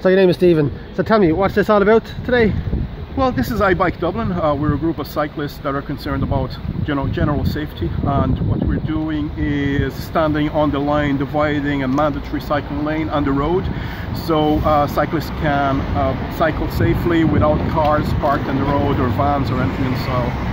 So your name is Stephen. So tell me, what's this all about today? Well, this is iBike Dublin. Uh, we're a group of cyclists that are concerned about you know, general safety and what we're doing is standing on the line dividing a mandatory cycling lane on the road so uh, cyclists can uh, cycle safely without cars parked on the road or vans or anything so